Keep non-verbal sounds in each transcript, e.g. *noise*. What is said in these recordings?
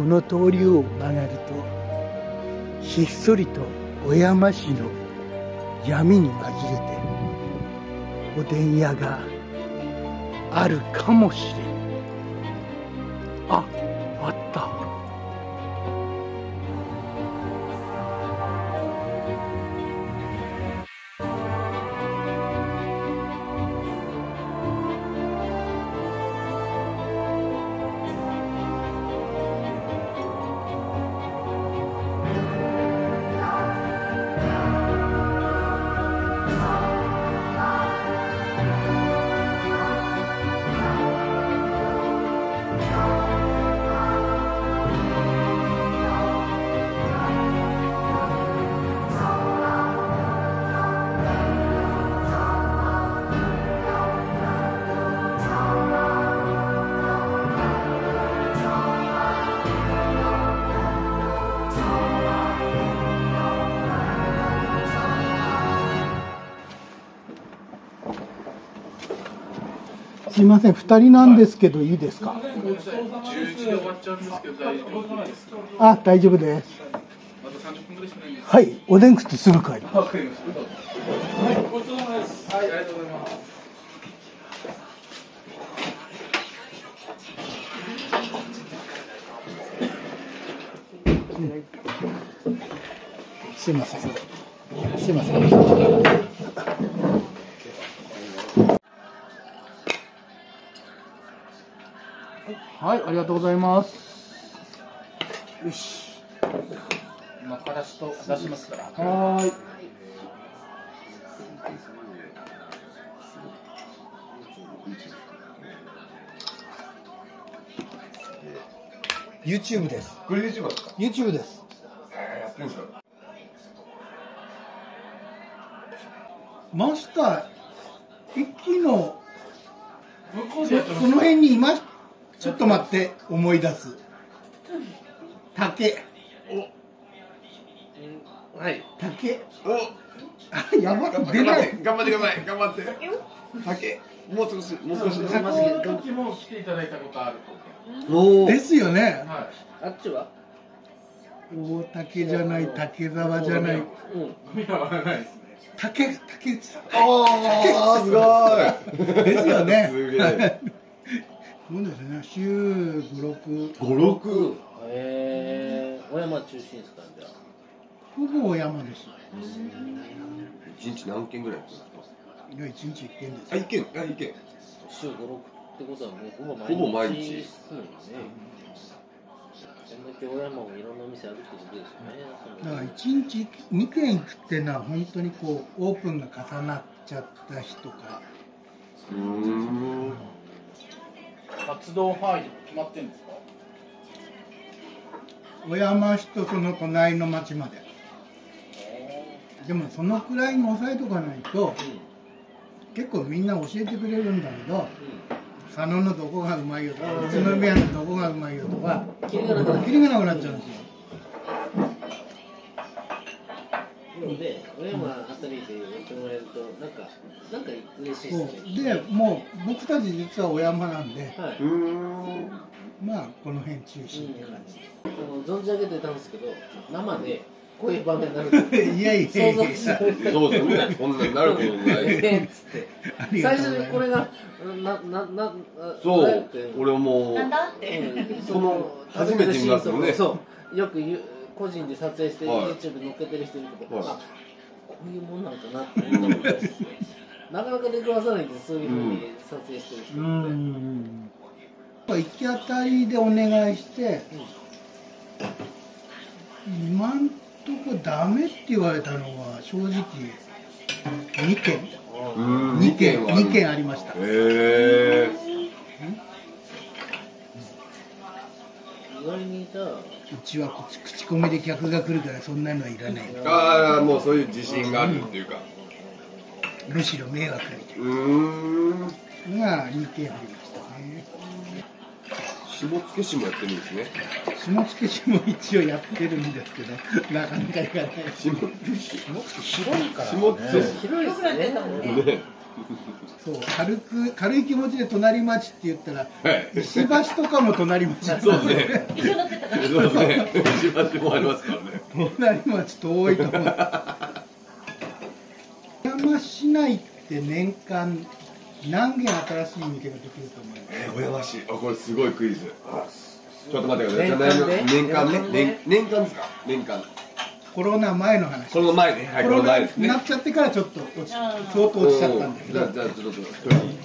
この通りを曲がるとひっそりと小山市の闇に紛れておでん屋があるかもしれん。あすいません。二人なんですけどいいですか？11で終わっちゃうんですけど大丈夫です。かあ大丈夫です。また30分ぐらいしかないんです。はい。おでん食ってすぐ帰る。わかりましたはい。ごちそうさまですはい。ありがとうござい。ますすい。ませんすい。ませんはいありがとうございますよし今からしと出しますからはーい。YouTube です。これ YouTube ですか？YouTube です。やってるんですかマスター、駅の向こうでこの辺にいます。ちょっと待って、思い出す。竹、はい。竹。おあ、やばい。って頑張って頑張って頑張って竹もう少しもう少しこの時も来ていただいたことあるおお。ですよね。とはあっちは？大竹じゃない、竹沢じゃない。うん。い見たことないですね竹、竹内さん。ああすごいですよね。*laughs* そうですね。週五六、五六ええー、小山中心ですかじゃあ。ほぼお山です。一日何件ぐらいいや一日一軒ですあ。一件あ一件週五六ってことはもうほぼ毎日。ほぼ毎日ですよね。そんだけ小山もいろんなお店あるってことですよね。だから一日二軒行くっていうのは本当にこうオープンが重なっちゃった日とか。うーん活動範囲決まってんですか？小山市とその隣の町まで。でもそのくらいに抑えとかないと結構みんな教えてくれるんだけど佐野のどこがうまいよとか宇都宮のどこがうまいよとかうん。キリがなくなっちゃうんですよ。たので、小山ってもらえると、なんか、なんか嬉しいそですね。うでもう僕たち実は小山なんではい。まあこの辺中心って感あの存じ上げてたんですけど、生でこういう場面になる。*laughs* いやいやいや想像しない。そうですねこんなになることないええっつって。最初にこれがななななそう俺もなんだって。うんその初めて見ますよねそうよく言う個人で撮影してはい YouTube 載っけてる人いるけど、はいあいうもんなんかなって思ったことです。なかなか出くわさないんですそういうふうに撮影してる人うって、ん。行き当たりでお願いして、今んとこダメって言われたのは正直2件。うーん2件はある2件ありました。へえ。意外にじゃあうちは口口コミで客が来るからそんなのはいらないああもうそういう自信があるっていうか。むしろ迷惑みたいう。ーん。が2件ありました。ね下付市もやってるんですね。下付市も一応やってるんですけどなかなか行かない。下付市広いから、ね、下付市広いですねね。そう。軽く軽い気持ちで隣町って言ったらはい。石橋とかも隣町だそうですねそうですね石橋もありますからね隣町遠いと思う山市内って年間何件新しい店ができる？と思いますえー、小山市あこれすごいクイズちょっと待ってください年間で年間ね年間で年間ですか年間コロナ前の話この前ねはいコロナ前ですねなっちゃってからちょっと落ち相当落ちちゃったんだけどじゃあじゃあちょっと一人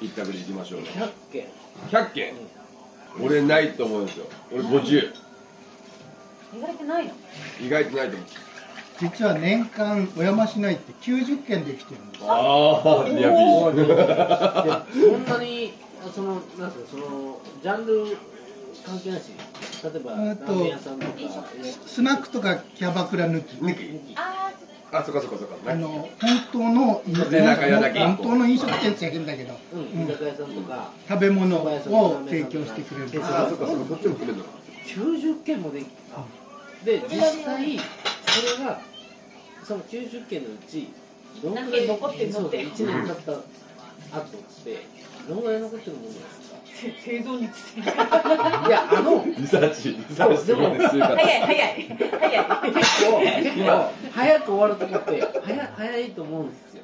一択でいきましょう100件100件俺ないと思うんですよ。俺50意外とないの？意外とないと思う。実は年間小山市内って90件できてるんです。ああリアそんなにそのなんすかそのジャンル関係ないし例えばラえっとーメン屋さんとかスナックとかキャバクラ抜き。抜き。ああそっかそっかそっか。あの本当の飲居酒屋だけ本。当の飲食店って言っ変だけど、うん。居酒屋さんとか。食べ物を提供してくれるあそっかそっか。そっちも含めるのか。90件もできたで実際それがその90件のうちどんぐらい何件残ってんのって。そう1年経った後ってどんぐらい残ってるもんですか？生存率いやあのリサーチリサーチ早い早い早い。結構結構早く終わるとこって早早いと思うんですよ。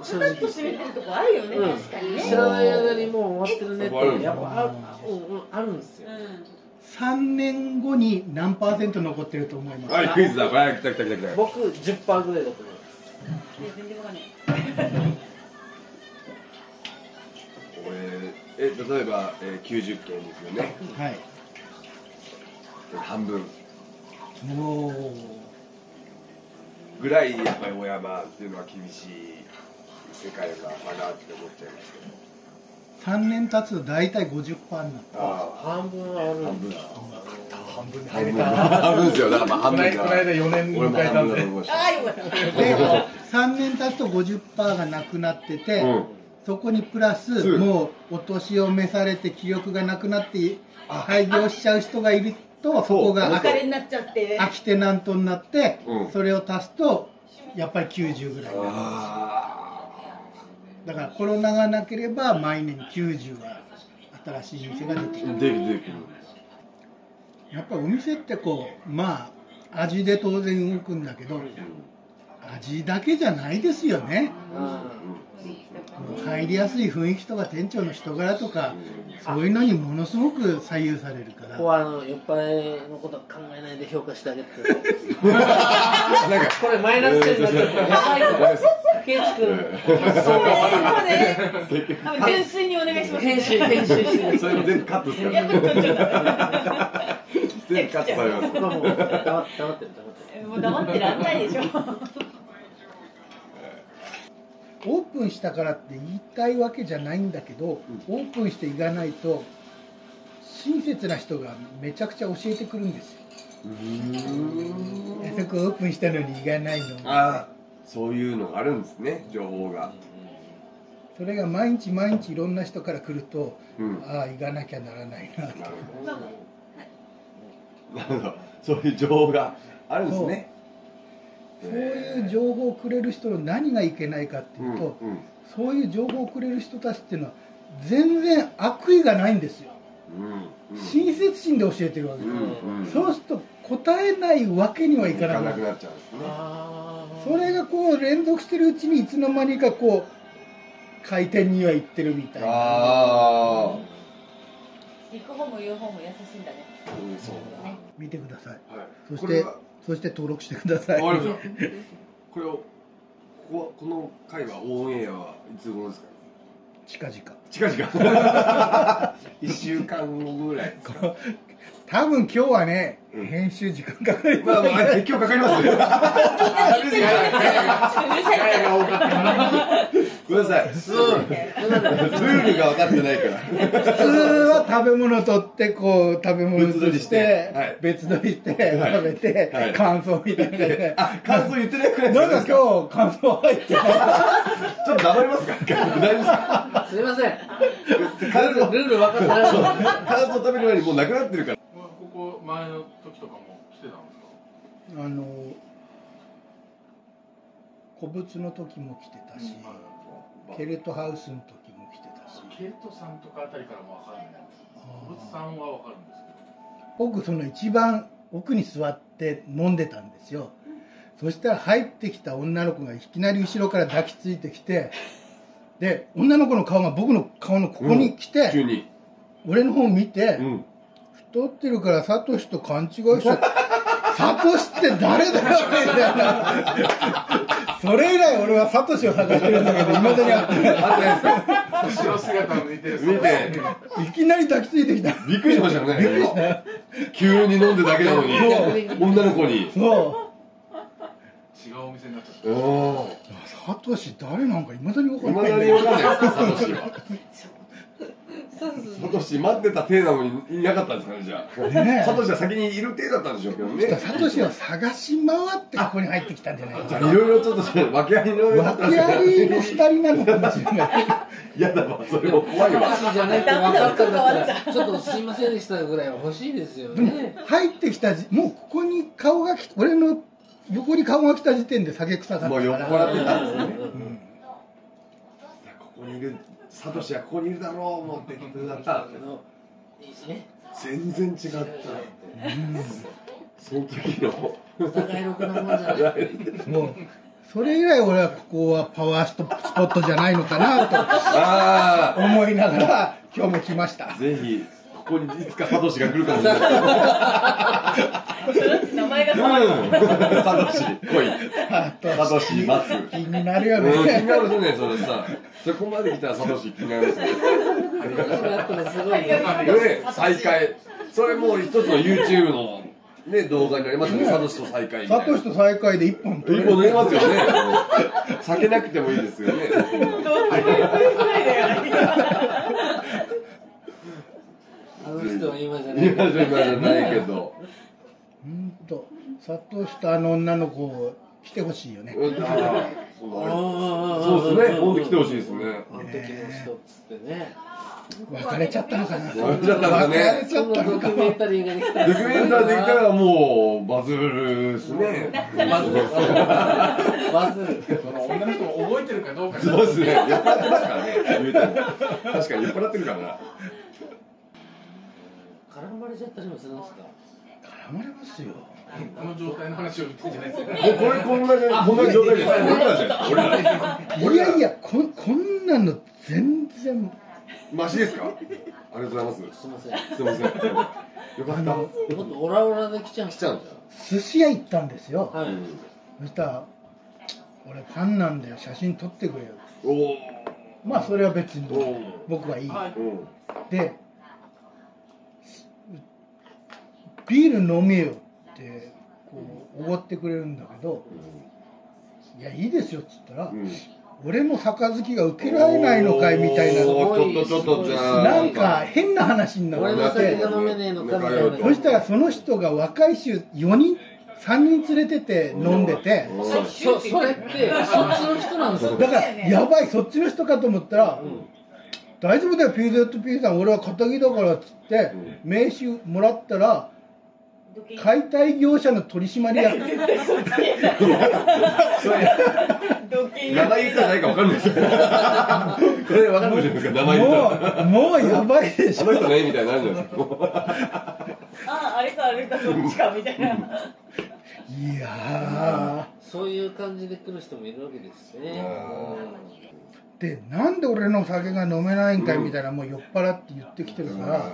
てるとこあるよね、うん。確かにね。知らない間にもう終わってるねってやっぱあるあるんですよ。う3年後に何パーセント残ってると思いますはいクイズだ。はい来た来た来た来た。僕10%ぐらいだと思います。んいや全然わかんない例えば、えー、90件ですよね。はい。半分。おおぐらいやっぱり小山っていうのは厳しい世界かなって思っちゃいますけど。3年経つと大体50%になるあ半分はある半分んだ。半分。で半分。入れた半分ですよ。だからまあ半分間この間4年迎えたんで。ああよかったで3年経つと50%がなくなってて、たうんそこにプラスうんもうお年を召されて気力がなくなって廃業しちゃう人がいるとそこがお疲れになっちゃって。飽きてなんとになって、うん。それを足すとやっぱり90ぐらいになるあだからコロナがなければ毎年90は新しい店が出てくる。できるやっぱお店ってこうまあ味で当然動くんだけど味だけじゃないですよね。こう入りやすい雰囲気とか店長の人柄とかそういうのにものすごく左右されるから。ここはあの酔っ払いのことは考えないで評価してあげてく *laughs* これマイナス点になっちゃったやばいから竹内君そうね多分純粋にお願いします編集編集してそれも全部カットする。やっぱちょっと全部カットされます黙って黙ってる。黙ってる。もう黙ってらんないでしょオープンしたからって言いたいわけじゃないんだけど、オープンしていかないと親切な人がめちゃくちゃ教えてくるんですよ「えそこオープンしたのに行かないの?」ああそういうのがあるんですね情報が。それが毎日毎日いろんな人から来ると、うん。ああ行かなきゃならないな。ってなるまあまほどなるほど。そういう情報があるんですねそういう情報をくれる人の何がいけないかっていうと、うんうん。そういう情報をくれる人たちっていうのは全然悪意がないんですよ。うんうん。親切心で教えてるわけ、うんうん。そうすると答えないわけにはいかなくなるなくなっちゃうんですね。それがこう連続してるうちにいつの間にかこう回転には行ってるみたいな。ああ行く方も言う方も優しいんだね。うんそうだ。ね見てください。はい。そしてこれはそして登録してください。わかりました。これをこここの回はオンエアはいつ頃ですか？近々。近々。*laughs* 一週間後ぐらいですか？多分今日はね、うん。編集時間かかりますまあまあ今日かかりますよ *laughs* ごめんなさい。ルールが分かってないから。普通は食べ物取ってこう食べ物としてて。はい。別撮りしてはい。食べてはい。感想みたいなねあ感想言ってないくらいなんか今日感想入ってちょっと黙りますか？大丈夫ですか？すいません。ル感想ールルール分かってない。感想食べる前にもうなくなってるから。ここ前の時とかも来てたんですか？あの古物の時も来てたし、ケルトハウスの時も来てたしケイトさんとかあたりからもわかんないブツさんはわかるんです僕その一番奥に座って飲んでたんですよそしたら入ってきた女の子がいきなり後ろから抱きついてきてで女の子の顔が僕の顔のここに来て、急に。俺の方見て、うん。太ってるからサトシと勘違いしちゃった。サトシって誰だよみたいな。それ以来俺はサトシを探してるんだけど、未だに会ってない。後ろ姿を見てる見て、いきなり抱きついてきた。びっくりしましたよね。急に飲んでだけなのに、女の子に。そう。違うお店になっちゃったおー。サトシ誰なんか未だに分かんいまないんだよ。だにわかんないですか、サトシは。サトシ待ってた体なのにいなかったんですかね、じゃあ。ねサトシは先にいる体だったんでしょうけどね。サトシを探し回ってここに入ってきたんじゃないじゃあいろいろちょっと訳ありの訳ありの二人なのかもしれない。嫌だわ、それも怖いわ。私じゃないって分かったんだったらちょっとすいませんでしたぐらいは欲しいですよでもね入ってきたじもうここに顔がき俺の横に顔が来た時点で酒臭かったもう酔っから払ってたんですね。うんここにいる、サトシはここにいるだろう思って聞いてたら、ね全然違った。その時の。お互いろくなもんじゃないもうそれ以来俺はここはパワーストスポットじゃないのかなあと思いながら今日も来ましたあ、ぜひ、ここにいつかサトシが来るかもしれない。*laughs* サトシ、来い。サトシ待つ。気になるようん、気にねなるね、それさ。そこまで来たらサトシ気になりますごいねね、再会。それもう一つの YouTube のね、動画になりますよね、サトシと再会。サトシと再会で一本取一れる本飲めますよね。避けなくてもいいですよね。あの人は今じゃない今じゃ今じゃないけど。うんとサトシとあの女の子来てほしいよね。うん。あー。そうですね。本当来てほしいですね。あの時の人っつってね。別れちゃったのかな。別れちゃったんですかね。別れちゃそのったのかドキュメンタリーができたドキュメンタリーできたらもうバズるですね。バズる。バズる。その女の人も覚えてるかどうか。そうですね。酔っ払ってますからね。確かに酔っ払ってるからな。絡まれちゃったりもするんですか？絡まれますよこの状態の話を言ってんじゃないですかえ、これこんなこんな状態です。俺。いやいやこんこんなの全然マシですか？ありがとうございます。すいませんすみません。よかった。もっとオラオラで来ちゃうん来ちゃう。寿司屋行ったんですよはい、そしたら「俺ファンなんだよ写真撮ってくれよおお。」まあそれは別に。僕はいいはいうん。でビール飲めよってこうおごってくれるんだけど「いやいいですよ」っつったらうん。「俺の杯が受けられないのかい」みたいなちょっとちょっとじゃあ。なんか変な話にな俺のって酒が飲めねえのかみたいな。そしたらその人が若い衆4人3人連れてて飲んでてうんそそそれってそっちの人なんですよだからやばいそっちの人かと思ったら「大丈夫だよ PZP さん俺は肩着だから」っつって名刺もらったら解体業者の取締役。*laughs* 名前言ったら何かわかるんですよ。これわかるじゃない。ですか。名前言ったら。もうもうやばいでしょ。あの人ねみたいになるじゃないですか。ああれかあれかそっちかみたいな。いやそういう感じで来る人もいるわけですね。ー。でなんで俺の酒が飲めないんかいみたいなもう酔っ払って言ってきてるから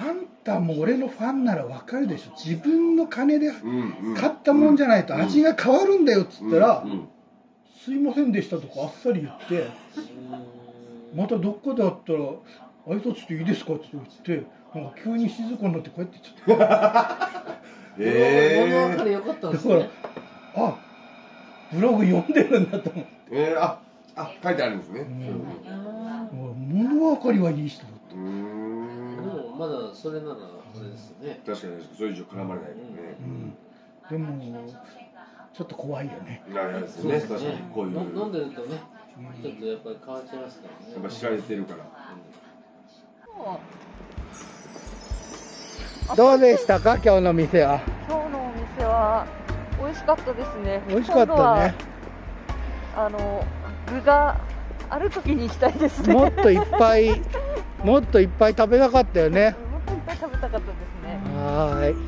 あんたも俺のファンならわかるでしょ。自分の金でうんうん。買ったもんじゃないと味が変わるんだよっつったらうんうん「すいませんでした」とかあっさり言ってうまたどっかで会ったら「挨拶していいですか?」って言ってなんか急に静かになって帰ってっちゃっ *laughs* ーんえ物分かり良かったんですだからねたあブログ読んでるんだと思って。ー、えー、あ、あ、書いてあるんですね。もう物分かりはいい人だったまだそれならあれですよね確かにそれ以上絡まれないもんね。うん、でもちょっと怖いよねなですね。確かにこういう。の飲んでるとねちょっとやっぱり変わっちゃいますからねやっぱ知られてるから。どうでしたか今日の店は？今日のお店は美味しかったですね。美味しかったねあの具がある時に行きたいですね。もっといっぱいもっといっぱい食べたかったよねもっといっぱい食べたかったですね。はーい